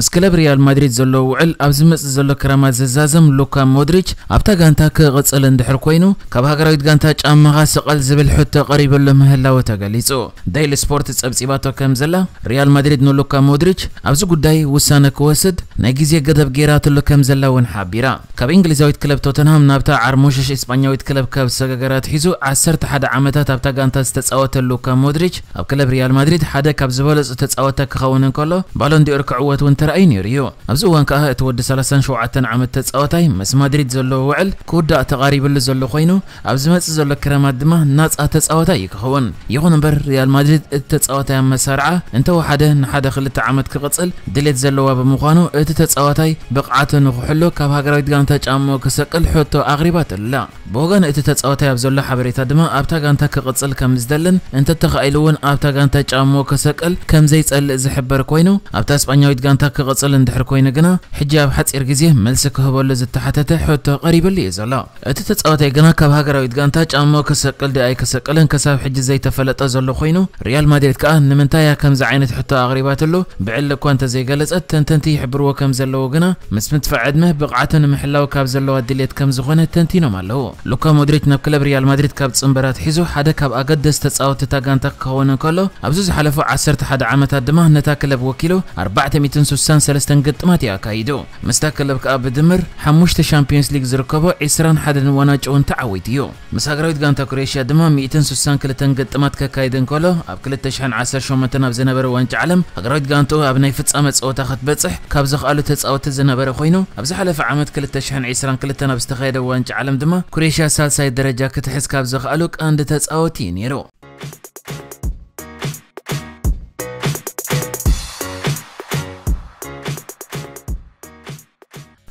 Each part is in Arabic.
مسكلا بريال مدريد زلو وعل أبزمس زلو كرامات ززازم لوكا مودريتش أبتا غانتا كغطس الان كوينو كاب غانتا جامغا سقال زبل حتى قريب اللهم هلا دايل سبورت تسبسيباتو كم ريال مدريد نو لوكا مودريتش أبزو قداي وسانا كوسد ناقيزي قدب جيرات اللو كم ونحابيرا كاب إنجليزاويت كلب توتنهام نابتا عرموشش إسبانياويت كلب كاب سقاقرات حيزو عسرت حدا عمتات أبتا غانتا ستساوات لوكا مودريتش أب كلب ريال مدريد حدا كاب زبالز تساوات كخونن بالون دي أركعوات ونتر ራእይ ነይሩዮ ኣብዚ እዋን ከዓ እቲ ወዲ 37 ዓመት ተፃወታይ ምስ ማድሪድ ዘለዎ ውዕል ክውዳእ ተቓሪብሉ ዘሎ ኮይኑ ኣብ ዝመፅእ ዘሎ ክረማት ድማ ናፃ ተፃወታይ ይክኸውን ይኹን እምበር ሪያል ማድሪድ እቲ ተፃወታይ መሰርዓ እንተወሓደ ንሓደ ክልተ ዓመት ክቕፅል ድሌት ዘለዋ ብምዃኑ እቲ ተፃወታይ ብቕዓቱ ንክሕሎ ካብ ሃገራዊት ጋንታ ጫሞ ክሰቅል ሕቶ ኣቕሪባት ኣላ ብወገን እቲ ተፃወታይ ኣብ ዘሎ ሓበሬታ ድማ ኣብታ ጋንታ ክቕፅል ከም ዝደልን እንተተኻኢሉ እውን ኣብታ ጋንታ ጫሞ ክሰቅል ከም ዘይፀልእ ዝሕበር ኮይኑ ኣብታ እስጳኛዊት ጋንታ كغسل اندحر كوي نغنا حجاب حتى ارغزيه ملس كهبو لز تحتته حوت قريب لي زلا تتصاوت اي غنا كب هاجر ويت غانتا قامو كسقل دي اي كسقلن كساب حج زي تفلط زلو خوينو ريال مدريد كان نمنتا يا كم زعينت حتى اغريبات له بعل كو انت زي غلصت تنتنتي حبر وكم زلو غنا مس مدفع عدمه بقعتن محلاو كاب زلو اديليت كم زغنه تنتينو مالو لوكا مودريت نا كلب ريال مدريد كاب صمبرات حيزو حدا كاب اقدس تتصاوت تا غانتا كونه كله ابزز حلفو عسرت حدا عامه دمه نتا كلب وكيلو 400 ውሳን ሰለስተን ግጥማት ይካይዱ ምስታ ክለብ ከዓ ብድምር ሓሙሽተ ሻምፒዮንስ ሊግ ዝርከቦ 21 ዋንጫውን ተዓዊት እዩ ምስ ሃገራዊት ጋንታ ኩሬሽያ ድማ 162 ግጥማት ከካይድ እንከሎ ኣብ 2018 ኣብ ዝነበረ ዋንጫ ዓለም ሃገራዊት ጋንትኡ ኣብ ናይ ፍጻመ ፀወታ ክትበፅሕ ካብ ዝኽኣሉ ተፃወቲ ዝነበረ ኮይኑ ኣብ ዝሓለፈ ዓመት 2022 ኣብ ዝተኻየደ ዋንጫ ዓለም ድማ ኩሬሽያ ሳልሳይ ደረጃ ክትሕዝ ካብ ዝኽኣሉ ቀንዲ ተፃወቲ ነይሩ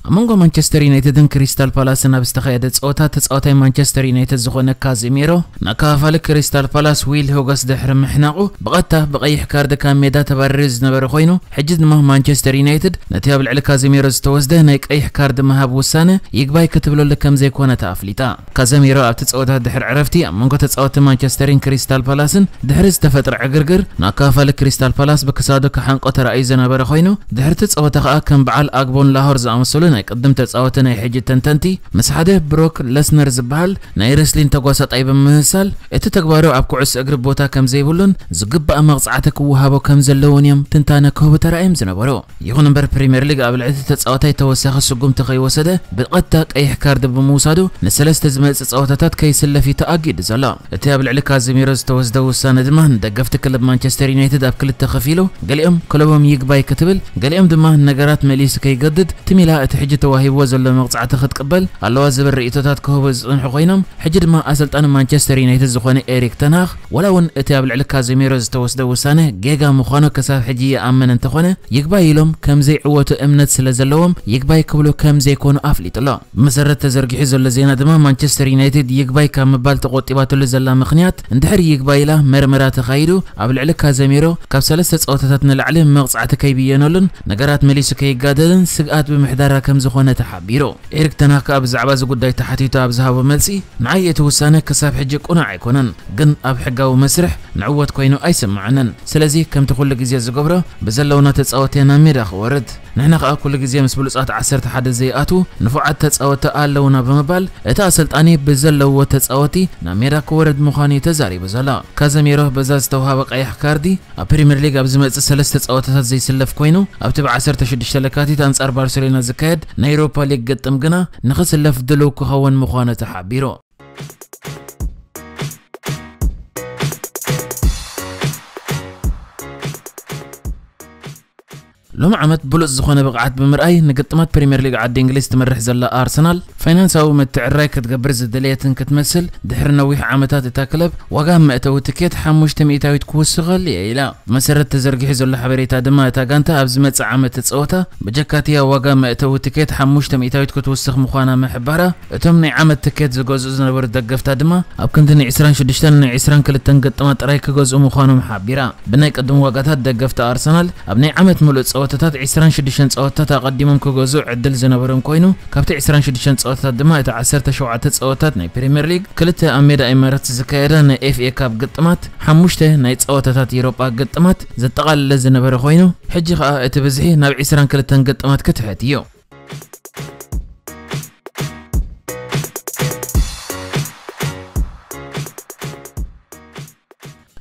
ኣመንጎ ማንቸስተር ዩናይትድን ክሪስታል ፓላስን ኣብ ዝተኸየደ ፀወታ ተፃዋታይ ማንቸስተር ዩናይትድ ዝኾነ ካዚሚሮ ንኣከፋፋሊ ክሪስታል ፓላስ ዊል ሆገስ ድሕሪ ምሕናቑ ብቐጥታ ብቐይሕ ካርድ ካብ ሜዳ ተባረሪ ዝነበረ ኮይኑ ሕጂ ድማ ማንቸስተር ዩናይትድ ነቲ ኣብ ልዕሊ ካዚሚሮ ዝተወስደ ናይ ቀይሕ ካርድ ምሃብ ውሳነ ይግባይ ክትብለሉ ከም ዘይኮነ ተኣፍሊጣ ካዘሚሮ ኣብቲ ፀወታ ድሕሪ ዕረፍቲ ኣብ መንጎ ተፃወቲ ማንቸስተርን ክሪስታል ፓላስን ድሕሪ ዝተፈጥረ ዕግርግር ንኣከፋፋሊ ክሪስታል ፓላስ ብክሳዱ ክሓንቆ ተራእዩ ዝነበረ ኮይኑ ድሕርቲ ፀወታ ከዓ ከም በዓል ኣግቦን ላሆር ዝኣመሰሉ ናይ ناي قدمت تصاوتنا حجي تنتنتي مسحده بروك لسنر زبال ناي رسلين تقواسا طيب مهسال ات تكبارو اب كعس اقرب بوتا كم زي بولون زقب ام غصعتك وهابو كم زلون يم تنتانا كوب ترى ام زنبرو يغون بر بريمير ليج قبل عت تصاوتا يتوسخ سقوم تخي وسده بقدت اي حكارد بموسادو نسلست زمل تصاوتات كيسل في تاكيد زلا اتياب العلي كازيميروز توسدو وساند مهن دقفت كلب مانشستر يونايتد اب كل التخفيلو قال ام كلبهم يقباي كتبل قال ام دما نغرات مليس كيجدد تميلا حجي تواهيب وزل لمقطع تخد قبل الله وزبر رئيتات كهوز انح قينم حجي ما أسلت أنا مانشستر يونايتد زخان إيريك تناخ ولا ون اتياب العلك كازيميروز توسد وسانه جيجا مخانو كساف حجي أمن انت خانه يقبل كم زي عوته أمنت سلزلهم يقبل كبلو كم زي يكون أفلي طلا مسرة تزرق حزول لزينة ما مانشستر يونايتد يقبل كم بالت قطيبات لزلا مخنيات اندحر يقبل مرمرات خيرو قبل العلك كازيميرو كبسلسة أوتاتنا العلم مقطع تكيبيانولن نجارات ميليسو كي جادلن سقات زخونة تحبيرو إيرك تناك أب زعبا زقود داي تحتيتو أب زهاب ملسي نعاية وسانة كساب حجيك أنا عيكونن قن أب حقا ومسرح نعوات كوينو أي سمعنن سلازي كم تخول لك زيا زقبرو بزلو ناتس أوتينا ميرا خورد ንሕና ከዓ ኩሉ ግዜ ምስ ብሉፃት ዓሰርተ ሓደ ዘይኣቱ ንፉዓት ተፃወተ ኣለውና ብምባል እታ ኣሰልጣኒ ብዘለዎ ተፃወቲ ናብ ሜዳ ክወረድ ምዃኑ እዩ ተዛሪቡ ዘላ ካዘሚሮ በዛ ዝተዋሃበ ቀያሕ ካርዲ ኣብ ፕሪምየር ሊግ ኣብ ዝመፅእ ሰለስተ ፀወታታት ዘይስለፍ ኮይኑ ኣብቲ ብ16 ለካቲት ኣንጻር ባርሴሎና ዝካየድ ናይ ኤውሮፓ ሊግ ገጥም ግና ንኽስለፍ ድልው ክኸውን ምዃኑ ተሓቢሩ لوم عمت بلوز زخونه بقعد بمرأي نقطمات بريمير ليج عاد انجليز تمرح زلا ارسنال فاينانساو متعراي كتقبر زدليتن كتمثل دحر نويح عمتات اتا كلب وقام مأتو تكيت حموش تميتاو تكوس غل يا الى مسرت تزرقيح زلا حبري تا دما تا قانتا ابز متس عمت تصوتا بجكاتيا وقام مأتو تكيت حموش تميتاو تكوسخ مخوانا محبارا اتمني عمت تكيت زقوز زنبر دقفتا دما ابكنتني عسران شدشتن عسران كلتن قطمات رايك غوز مخوانا محبيرا بنك قدم وقتها دقفتا ارسنال ابني عمت ملوت ፀወታታት 26 ፀወታታት ኣቐዲሞም ክገዝኡ ዕድል ዝነበሮም ኮይኑ ካብቲ 26 ፀወታታት ድማ እቲ 17 ፀወታት ናይ ፕሪምየር ሊግ ክልተ ኣብ ሜዳ ኤማረት ዝካየዳ ናይ ኤፍኤ ካብ ግጥማት ሓሙሽተ ናይ ፀወታታት ኤሮጳ ግጥማት ዘጠቓለለ ዝነበረ ኮይኑ ሕጂ ከዓ እቲ ብዝሒ ናብ 22 ግጥማት ክትሕት እዩ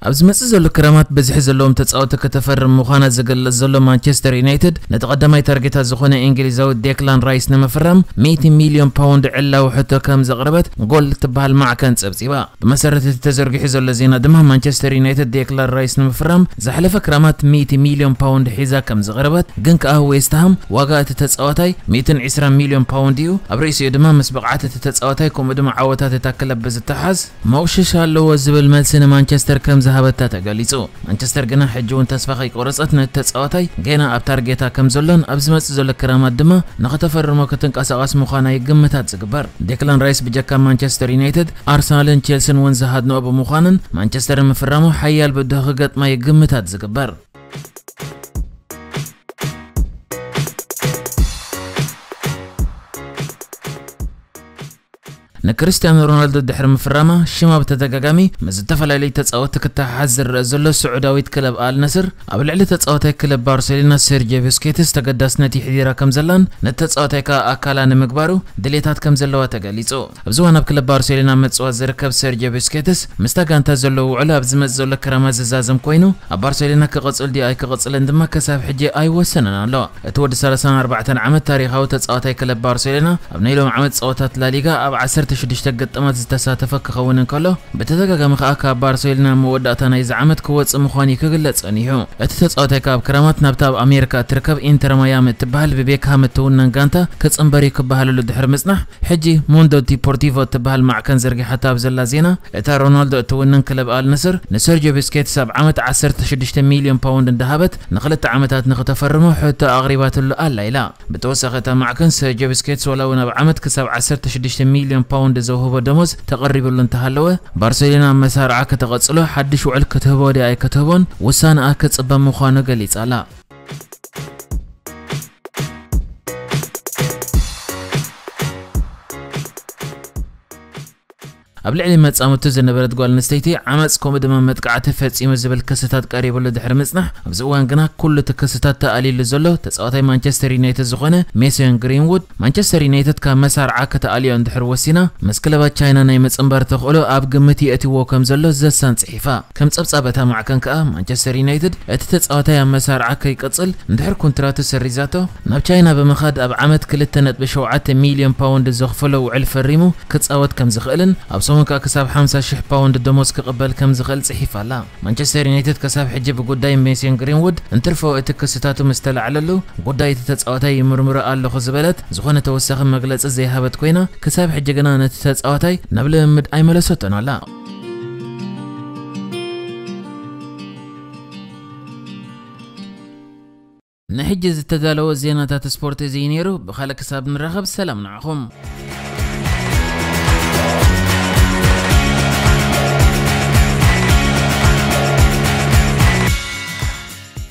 ابز مس زلو كرامات بزح زلوم تصاوت كتفر مخانه زغل زلو مانشستر يونايتد نتقدمي تارجت زخونه انجليزاو ديكلان رايس نمفرم 100 مليون باوند الا وحتى كم زغربت قول تبهال مع كان صبصيبا بمسره التزرق حزو لزينا دم مانشستر يونايتد ديكلان رايس نمفرم زحلف كرامات 100 مليون باوند حزا كم زغربت غنك اه ويستهم واغات تصاوتاي 120 مليون باوند يو ابريس يدم مسبقات تصاوتاي كوم دم عوتات تاكل بز التحز موشش الله وزبل مانشستر كم زغربت. ሃበታ ተገሊጹ ማንቸስተር ግና ሕጂ እውን ተስፋ ከይቆረፀት ነቲ ተፃዋታይ ገና ኣብ ታርጌታ ከም ዘሎን ኣብ ዝመፅእ ዘሎ ክራማት ድማ ንኽተፈርሞ ክትንቀሳቐስ ምዃና ይግምታት ዝግበር ዴክላን ራይስ ብጀካ ማንቸስተር ዩናይትድ ኣርሰናልን ቼልስን እውን ዝሃድንኦ ብምዃንን ማንቸስተርን ምፍራሙ ሓያል ብድህ ክገጥማ ይግምታት ዝግበር ንክርስቲያኖ ሮናልዶ ድሕሪ ምፍራማ ሽማ ብተደጋጋሚ ምስ ዝተፈላለዩ ተፃወቲ ክተሓሓዝ ዝረአ ዘሎ ስዑዳዊት ክለብ ኣልነስር ኣብ ልዕሊ ተፃወታይ ክለብ ባርሴሎና ሴርጅዮ ቡስኬትስ ተገዳስነት ይሕዲራ ከም ዘላን ነቲ ተፃወታይ ከዓ ኣካላ ንምግባሩ ድሌታት ከም ዘለዋ ተገሊጹ ኣብዚ እዋን ኣብ ክለብ ባርሴሎና መፅዋት ዝርከብ ሴርጅዮ ቡስኬትስ ምስታ ጋንታ ዘለዎ ውዕሉ ኣብ ዝመፅ ዘሎ ክረማ ዝዛዘም ኮይኑ ኣብ ባርሴሎና ክቕፅል ድኣ ክቕፅልን ድማ ክሳብ ሕጂ ኣይወሰነን ኣሎ እቲ ወዲ 34 ዓመት ታሪኻዊ ተፃወታይ ክለብ ባርሴሎና ኣብ ናይሎም ዓመት ፀወታት ላሊጋ ኣብ 1 ብትሽዱሽተ ገጠማት ዝተሳተፈ ክኸውን እንከሎ ብተደጋጋሚ ከዓ ካብ ባርሴሎና መወዳእታ ናይ ዝዓመት ክወፅእ ምዃኑ ክግለጽ ጸኒሑ እቲ ተጻዋታይ ካብ ክረማት ናብታ ኣብ ኣሜሪካ እትርከብ ኢንተር ማያሚ እትበሃል ብቤክሃም እትውነን ጋንታ ክጽንበሪ ክበሃለሉ ድሕሪ ምጽናሕ ሕጂ ሞንዶ ዲፖርቲቮ እትበሃል ማዕከን ዘርጊሓታ ኣብ ዘላ ዜና እታ ሮናልዶ እትውንን ክለብ ኣልነስር ንሰርጂዮ ብስኬት ሳብ ዓመት 16 ሚልዮን ፓውንድ እንዳሃበት ንክልተ ዓመታት ንክተፈርሞ ሕቶ ኣቕሪባትሉ ኣላ ኢላ ብተወሳኺ እታ ማዕከን ሰርጂዮ ብስኬት ሶላው ናብ ዓመት ክሳብ 16 ሚልዮን ፓውንድ باوند زوهو دموز تقرب لنتهلوه بارسيلينا مسار عاك تغسله حدش وعلك تهبودي أي كتهبون وسان أكتس بمخانو قليت على قبل علی متصامت تز نبرد قول نستیتی عمت کم دم متقعت فتی مزبل کستات قریب ولد حرمت نه ابزوان گنا کل تکستات تالی لزلو تصاوتی مانچستری نیت زخنه میسون گرین وود مانچستری نیت که مسیر عکت تالی اند حروسینا مسکل با چینا نیمت امبار تخلو آب جمتی اتی و کم زلو ز سنت حیفا کم تصب صبت هم عکن که مانچستری نیت ات تصاوتی هم مسیر عکی قتل اند حر کنترات سریزاتو نب چینا به آب عمت کل تنت بشوعت میلیون پوند زخفلو علف ریمو کت صوت کم زخالن ምክንያቱ ክሳብ 50,000 ፓውንድ ደሞዝ ክቕበል ከም ዝኽእል ጽሒፍ ኣላ ማንቸስተር ዩናይትድ ክሳብ ሕጂ ብጉዳይ ሜሲን ግሪንውድ እንትርፈው እቲ ክስታቱ ምስ ተላዕለሉ ጉዳይ እቲ ተጻዋታይ ይምርምሮ ኣለኹ ዝበለት ዝኾነ ተወሳኺ መግለጺ ዘይሃበት ኮይና ክሳብ ሕጂ ግና ነቲ ተጻዋታይ ናብ ልምምድ ኣይመለሰቶን ኣላ ንሕጂ ዝተዳለወ ዜናታት ስፖርት እዚ ነይሩ ብኻልእ ክሳብ ንራኸብ ሰላም ንዓኹም